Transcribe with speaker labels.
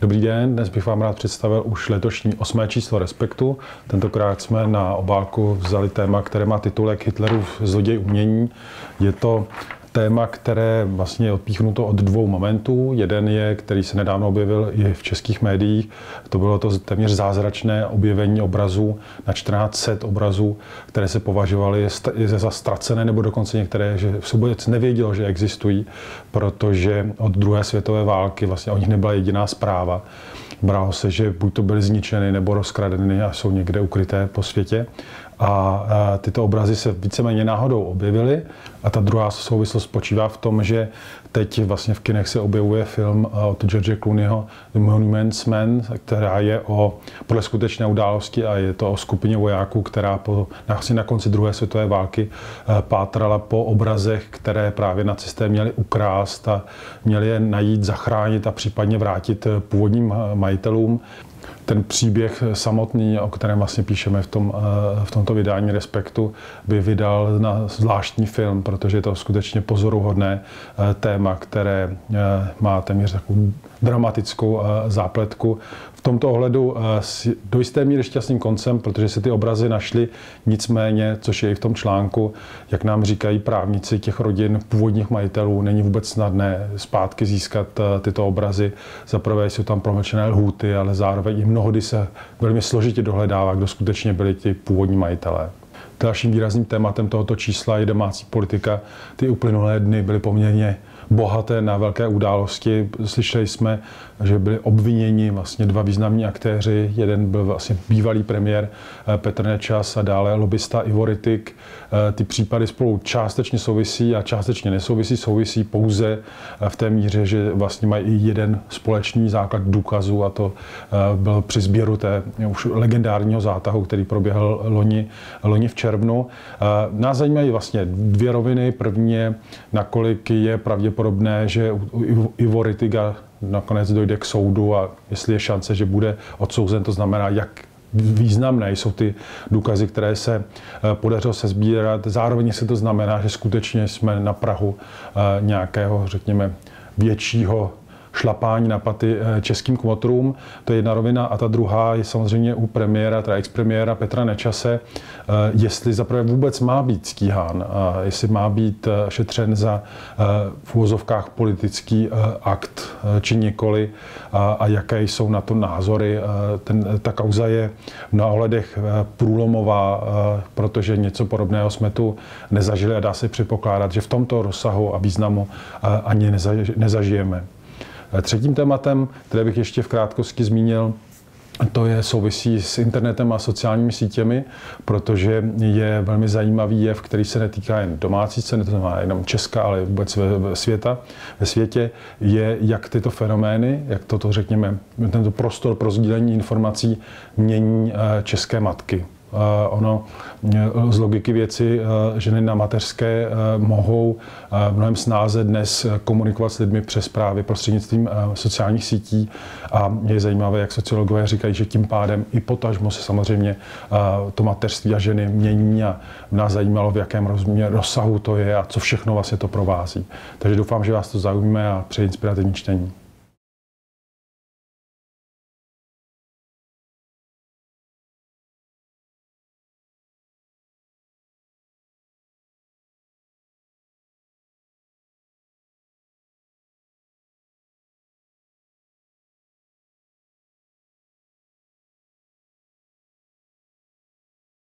Speaker 1: Dobrý den, dnes bych vám rád představil už letošní osmé číslo Respektu. Tentokrát jsme na obálku vzali téma, které má titulek Hitlerův zloděj umění. Je to téma, které vlastně je odpíchnuto od dvou momentů. Jeden je, který se nedávno objevil i v českých médiích, to bylo to téměř zázračné objevení obrazů na 1400 obrazů, které se považovaly za ztracené, nebo dokonce některé, že vůbec nevědělo, že existují, protože od druhé světové války vlastně o nich nebyla jediná zpráva. Bralo se, že buď to byly zničeny nebo rozkradeny a jsou někde ukryté po světě. A tyto obrazy se víceméně náhodou objevily. A ta druhá souvislost spočívá v tom, že teď vlastně v kinech se objevuje film od George Clooneyho The Monuments Men, která je o, podle skutečné události a je to o skupině vojáků, která po, asi na konci druhé světové války pátrala po obrazech, které právě nacisté měli ukrást a měli je najít, zachránit a případně vrátit původním majitelům ten příběh samotný, o kterém vlastně píšeme v, tom, eh, v tomto vydání Respektu, by vydal na zvláštní film, protože je to skutečně pozoruhodné eh, téma, které eh, má téměř takovou dramatickou zápletku. V tomto ohledu do jisté míry šťastným koncem, protože se ty obrazy našly, nicméně, což je i v tom článku, jak nám říkají právníci těch rodin původních majitelů, není vůbec snadné zpátky získat tyto obrazy. Za prvé jsou tam promlčené lhůty, ale zároveň i mnohdy se velmi složitě dohledává, kdo skutečně byli ti původní majitelé. Dalším výrazným tématem tohoto čísla je domácí politika. Ty uplynulé dny byly poměrně bohaté na velké události. Slyšeli jsme, že byli obviněni vlastně dva významní aktéři. Jeden byl vlastně bývalý premiér eh, Petr Nečas a dále lobista Ivo Ritik. Eh, ty případy spolu částečně souvisí a částečně nesouvisí. Souvisí pouze eh, v té míře, že vlastně mají i jeden společný základ důkazu a to byl při sběru té už legendárního zátahu, který proběhl loni, loni v červnu. Nás zajímají vlastně dvě roviny. První je, nakolik je pravděpodobně pravděpodobné, že Ivo Ritiga nakonec dojde k soudu a jestli je šance, že bude odsouzen, to znamená, jak významné jsou ty důkazy, které se eh, podařilo se sbírat. Zároveň se to znamená, že skutečně jsme na Prahu eh, nějakého, řekněme, většího šlapání na paty eh, českým kmotrům. To je jedna rovina. A ta druhá je samozřejmě u premiéra, teda ex-premiéra Petra Nečase, eh, jestli zaprvé vůbec má být stíhán, jestli má být eh, šetřen za v úvozovkách politický akt či nikoli a, a jaké jsou na to názory. Ten, ta kauza je v mnoha ohledech průlomová, protože něco podobného jsme tu nezažili a dá se předpokládat, že v tomto rozsahu a významu ani nezažijeme. Třetím tématem, které bych ještě v krátkosti zmínil, to je souvisí s internetem a sociálními sítěmi, protože je velmi zajímavý jev, který se netýká jen domácí ceny, to znamená jenom Česka, ale vůbec ve, ve, světa, ve světě, je, jak tyto fenomény, jak toto řekněme, tento prostor pro sdílení informací mění eh, české matky. Ono z logiky věci ženy na mateřské mohou mnohem snáze dnes komunikovat s lidmi přes právě prostřednictvím sociálních sítí a je zajímavé, jak sociologové říkají, že tím pádem i potažmo se samozřejmě to mateřství a ženy mění a nás zajímalo, v jakém rozsahu to je a co všechno vlastně to provází. Takže doufám, že vás to zaujme a přeji inspirativní čtení.